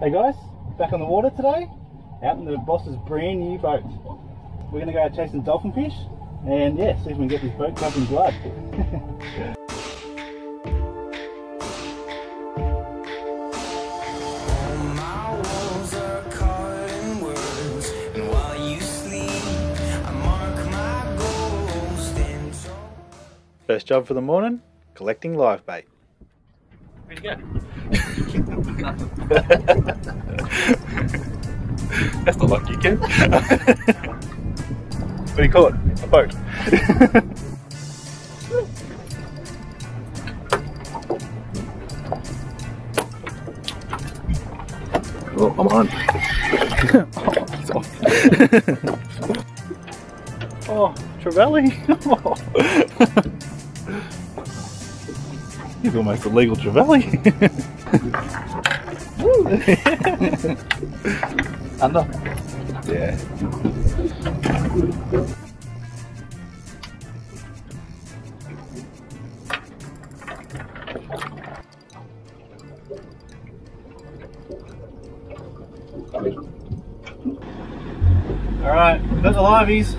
Hey guys, back on the water today, out in the boss's brand new boat. We're gonna go chasing dolphin fish and yeah, see if we can get this boat covered in blood. My walls are caught in words, and while you sleep, I mark my goals. Stand tall. First job for the morning, collecting live bait. Where'd you go? That's not like you can. what do you call it? A boat. oh, I'm on. He's off. Oh, Trevally! He's almost a legal Trevally. Under. yeah. Alright, we've got the liveys.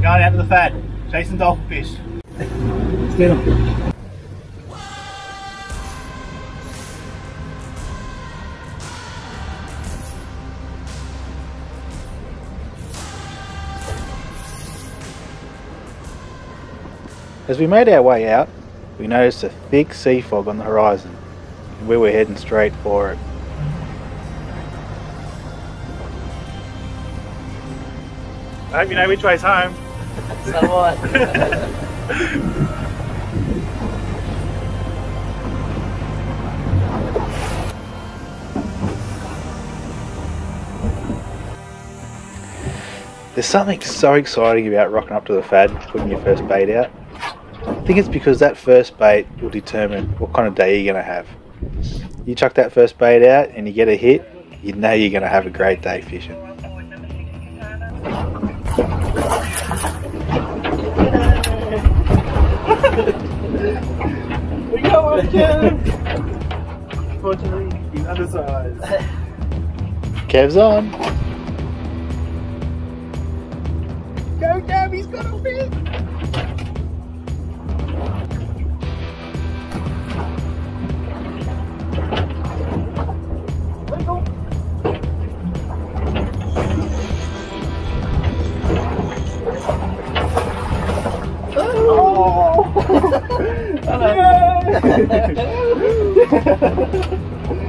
Going out to the fad, chasing dolphin fish. Let's get them. As we made our way out, we noticed a thick sea fog on the horizon, and we were heading straight for it. I hope you know which way's home. So what? There's something so exciting about rocking up to the fad, putting your first bait out. I think it's because that first bait will determine what kind of day you're going to have. You chuck that first bait out and you get a hit, you know you're going to have a great day fishing. We got one! Unfortunately, he's undersized. Kev's on. Go, Kev, he's got a fish!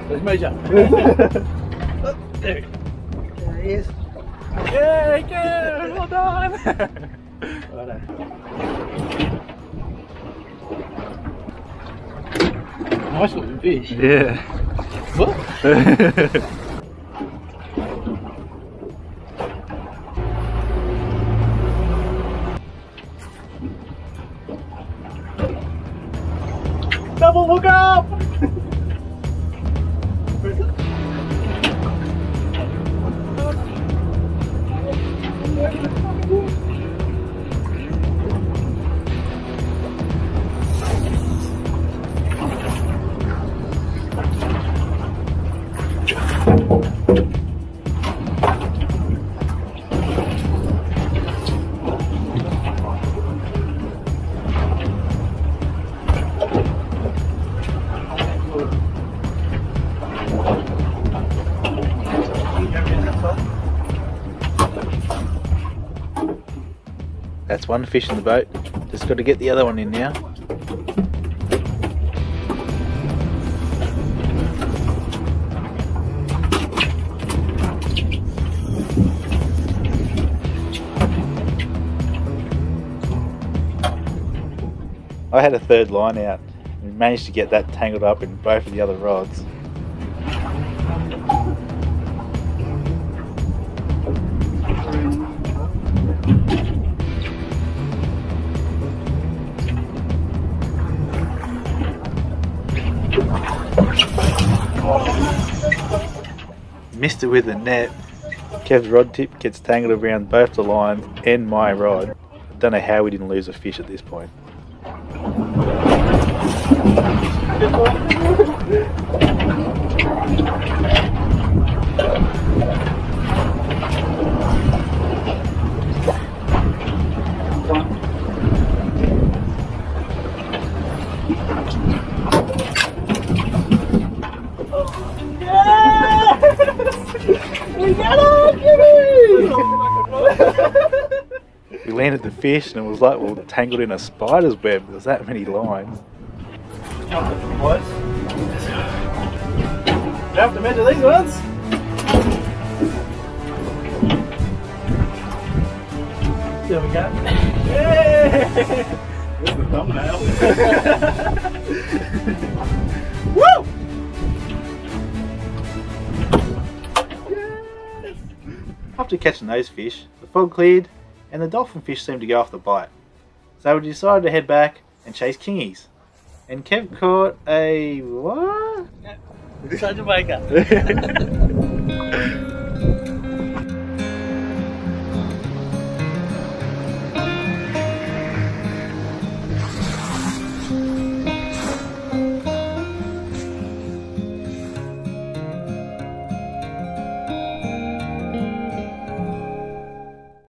Let's measure. There There he is. Yay, Kev! Well done! Nice looking fish. yeah. What? Hook up! That's one fish in the boat. Just got to get the other one in now. I had a third line out and managed to get that tangled up in both of the other rods. Missed it with the net. Kev's rod tip gets tangled around both the lines and my rod. Don't know how we didn't lose a fish at this point. Landed the fish and it was like well tangled in a spider's web. There's that many lines. Jump the boys. You have to measure these ones. There we go. Yay! There's the thumbnail. Woo! Yes! After catching those fish, the fog cleared and the dolphin fish seemed to go off the bite. So we decided to head back and chase kingies. And Kev caught a what? Try to make up.